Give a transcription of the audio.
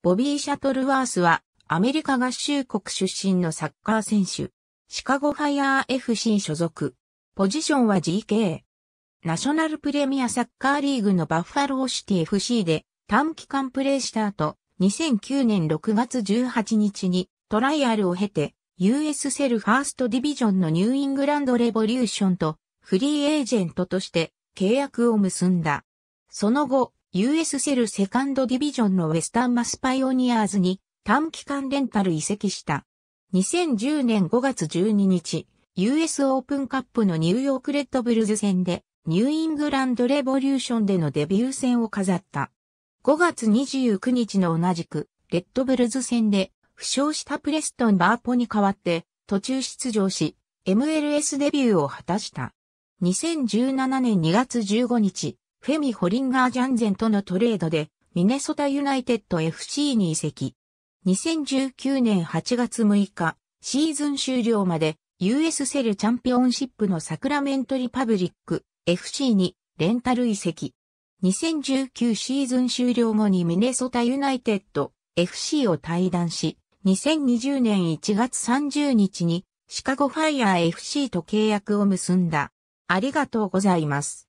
ボビー・シャトルワースはアメリカ合衆国出身のサッカー選手。シカゴファイアー FC 所属。ポジションは GK。ナショナルプレミアサッカーリーグのバッファローシティ FC で短期間プレーした後、2009年6月18日にトライアルを経て US セルファーストディビジョンのニューイングランドレボリューションとフリーエージェントとして契約を結んだ。その後、US セルセカンドディビジョンのウェスタンマスパイオニアーズに短期間レンタル移籍した。2010年5月12日、US オープンカップのニューヨークレッドブルズ戦でニューイングランドレボリューションでのデビュー戦を飾った。5月29日の同じく、レッドブルズ戦で負傷したプレストン・バーポに代わって途中出場し、MLS デビューを果たした。2017年2月15日、フェミ・ホリンガー・ジャンゼンとのトレードで、ミネソタユナイテッド FC に移籍。2019年8月6日、シーズン終了まで US セルチャンピオンシップのサクラメントリパブリック FC にレンタル移籍。2019シーズン終了後にミネソタユナイテッド FC を退団し、2020年1月30日にシカゴファイヤー FC と契約を結んだ。ありがとうございます。